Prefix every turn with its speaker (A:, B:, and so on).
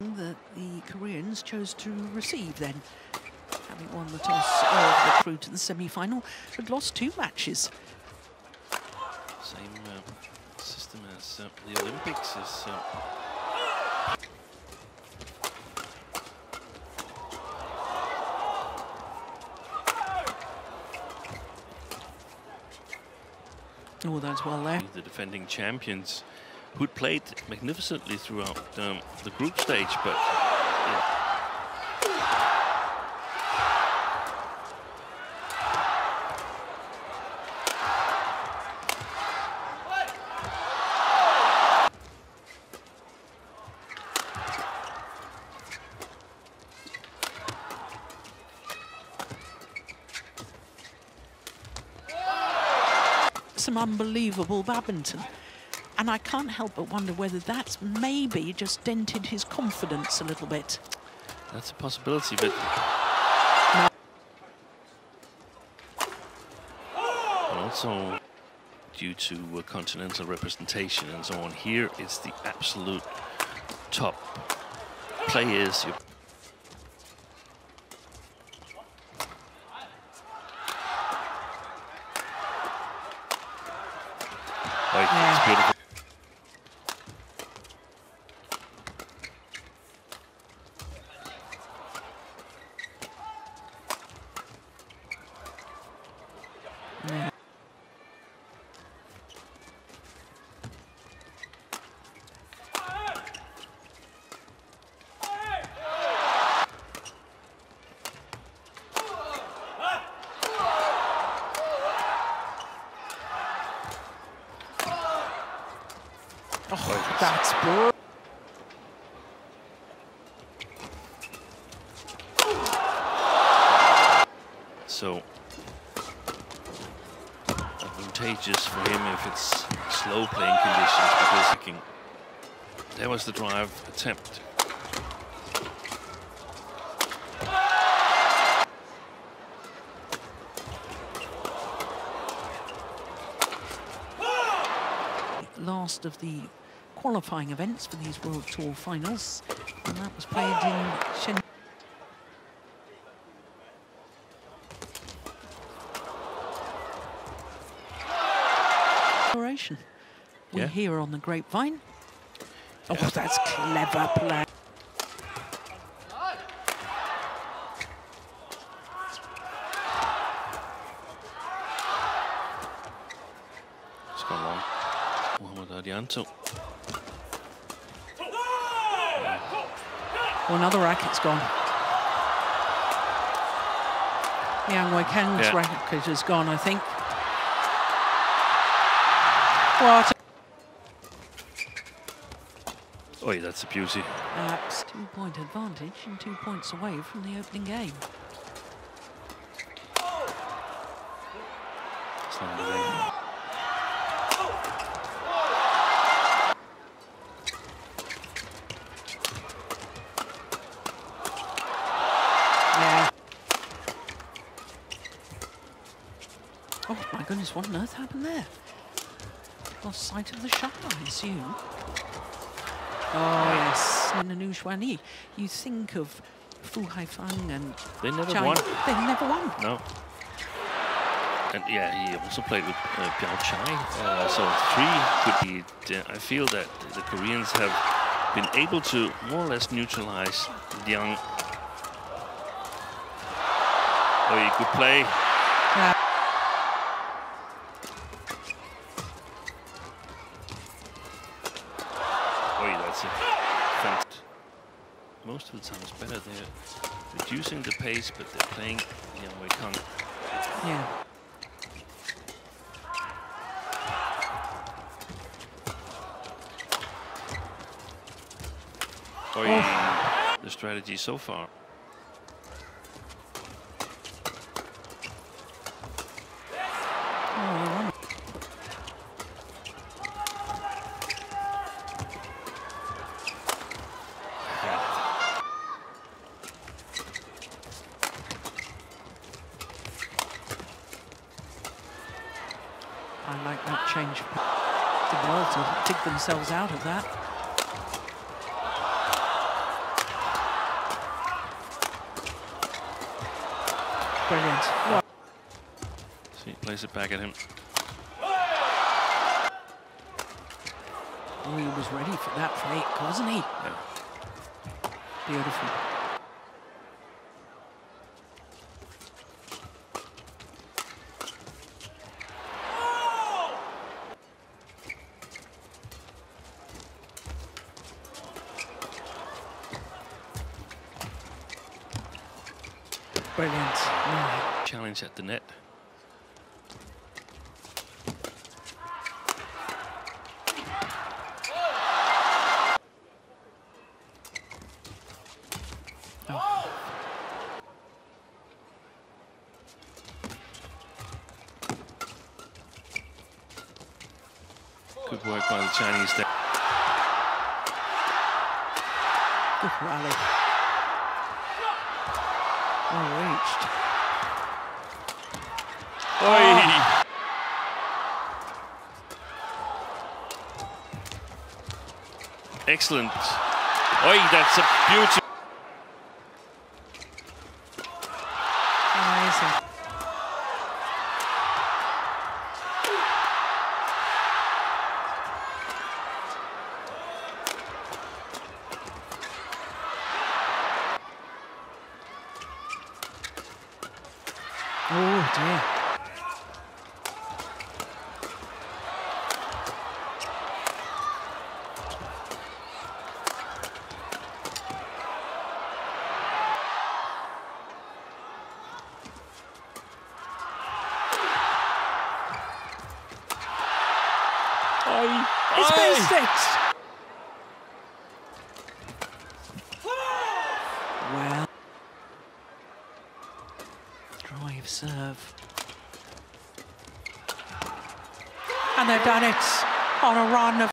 A: that the Koreans chose to receive then. Having won the toss of the crew to the semi-final, had lost two matches.
B: Same uh, system as uh, the Olympics is. Uh,
A: Oh, that's well there.
B: the defending champions who'd played magnificently throughout um, the group stage, but
A: some unbelievable badminton. And I can't help but wonder whether that's maybe just dented his confidence a little bit.
B: That's a possibility, but... also due to uh, continental representation and so on. Here it's the absolute top players. yeah. it's beautiful.
A: Yeah. Oh, that's brilliant.
B: So advantageous for him if it's slow playing conditions because he can. There was the drive attempt.
A: Last of the qualifying events for these World Tour finals, and that was played in Shenzhen. We
B: Yeah.
A: hear on the grapevine. Oh, that's clever play.
B: It's gone long. Mohamed Adianto.
A: Oh, another racket's gone. Liang Wei Keng's
B: Yeah.
A: racket is gone, I think. What?
B: Oh, yeah, that's a beauty.
A: That's two-point advantage and two points away from the opening game.
B: It's not in the way.
A: Yeah. Oh my goodness, what on earth happened there? Lost sight of the shot, I assume. Oh yes, Nanu Xuanyi. You think of Fu Haifeng and
B: They never won.
A: They never won.
B: No. And yeah, he also played with uh, Piao Chai. Uh, so three could be. uh, I feel that the Koreans have been able to more or less neutralize Liang. Oh, good play.
A: Yeah.
B: Most of the time it's better. They're reducing the pace, but they're playing Liang Wei Keng.
A: Yeah.
B: Oh, yeah. The strategy so far.
A: to dig themselves out of that. Brilliant.
B: So he plays it back at him.
A: Oh, he was ready for that fake, wasn't he?
B: Yeah.
A: Beautiful. Brilliant.
B: Challenge at the net.
A: Oh.
B: Good work by the Chinese there.
A: Good rally. Well reached.
B: Oi! Excellent. Oi, that's a beauty.
A: Amazing. Oh dear. It's
B: Oi!
A: missed it! Well, drive serve. And they've done it on a run of